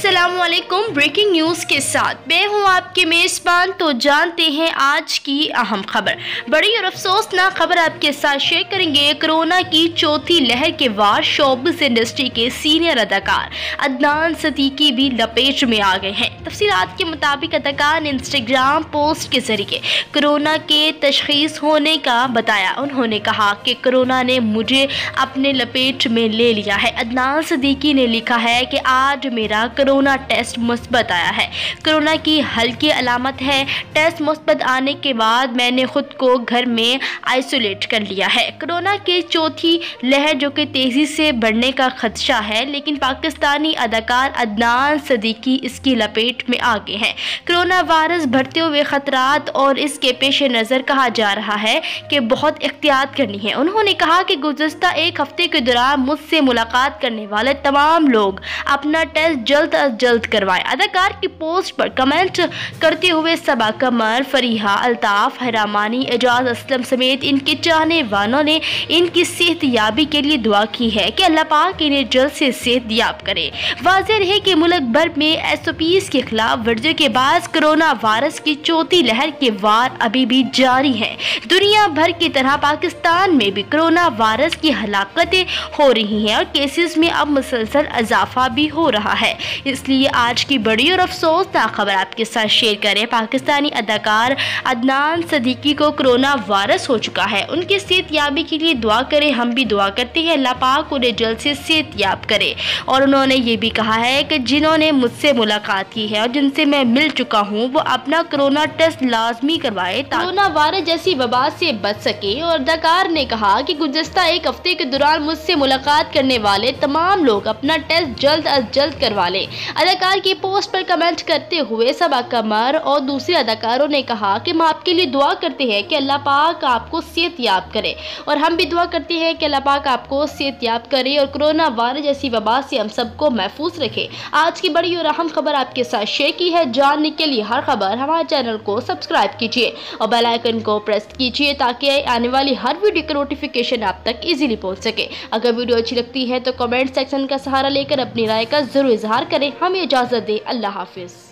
Aslam breaking news के साथ। मैं हूँ आपके मेज़बान तो जानते हैं आज की अहम खबर। बड़ी और अफसोसनाक खबर आपके साथ शेयर करेंगे। कोरोना की चौथी लहर के बाद शोबिस इंडस्ट्री के सीनियर अदाकार अदनान सदीकी भी लपेट में आ गए हैं। तफसीत के मुताबिक अदाकार ने इंस्टाग्राम पोस्ट के ज़रिए कोरोना के तशखीस होने का बताया। उन्होंने कहा कि कोरोना ने मुझे अपने लपेट में ले लिया है। अदनान सदीकी ने लिखा है कि आज मेरा कोरोना टेस्ट मुस्बत आया है। कोरोना की हल्की अलामत है। टेस्ट मुस्बत आने के बाद मैंने खुद को घर में आइसोलेट कर लिया है। कोरोना की चौथी लहर जो कि तेज़ी से बढ़ने का खदशा है, लेकिन पाकिस्तानी अदाकार अदनान सदीकी इसकी लपेट में आ गए हैं। कोरोना वायरस बढ़ते हुए ख़तरात और इसके पेश नज़र कहा जा रहा है कि बहुत एहतियात करनी है। उन्होंने कहा कि गुजशत एक हफ़्ते के दौरान मुझसे मुलाकात करने वाले तमाम लोग अपना टेस्ट जल्द जल्द करवाएँ। अदाकार की पोस्ट पर कमेंट करते हुए सबा कमर, फरीहा, अल्ताफ, हरामानी, एजाज असलम समेत इनके चाहने वालों ने इनकी सेहत याबी के लिए दुआ की है कि अल्लाह पाक इन्हें जल्द से सेहत याब करे। वाजह रहे कि मुल्क भर में एस ओ पीज के खिलाफ वर्जों के बाद कोरोना वायरस की चौथी लहर के वार अभी भी जारी है। दुनिया भर की तरह पाकिस्तान में भी कोरोना वायरस की हलाकतें हो रही हैं और केसेस में अब मुसलसल इजाफा भी हो रहा है। इसलिए आज की बड़ी और अफसोसनाक खबर आपके साथ शेयर करें। पाकिस्तानी अदाकार अदनान सदीकी को कोरोना वायरस हो चुका है। उनकी सेहत याबी के लिए दुआ करें। हम भी दुआ करते हैं। अल्लाह पाक उन्हें जल्द से सेहत याब करे। और उन्होंने ये भी कहा है कि जिन्होंने मुझसे मुलाकात की है और जिनसे मैं मिल चुका हूँ, वो अपना कोरोना टेस्ट लाजमी करवाए कोरोना वायरस जैसी वबा से बच सके। और अदाकार ने कहा कि गुजशत एक हफ़्ते के दौरान मुझसे मुलाकात करने वाले तमाम लोग अपना टेस्ट जल्द अज जल्द करवा लें। अदाकार की पोस्ट पर कमेंट करते हुए सबा कमर और दूसरे अदाकारों ने कहा कि हम आपके लिए दुआ करते हैं कि अल्लाह पाक आपको सेहत याब करे। और हम भी दुआ करते हैं कि अल्लाह पाक आपको सेहत याब करे और कोरोना वायरस जैसी वबा से हम सबको महफूज रखे। आज की बड़ी और अहम खबर आपके साथ शेयर की है। जानने के लिए हर खबर हमारे चैनल को सब्सक्राइब कीजिए और बेलाइकन को प्रेस कीजिए ताकि आने वाली हर वीडियो का नोटिफिकेशन आप तक ईजिली पहुँच सके। अगर वीडियो अच्छी लगती है तो कमेंट सेक्शन का सहारा लेकर अपनी राय का ज़रूर इजहार करें। हमें इजाज़त दे। अल्लाह हाफिज़।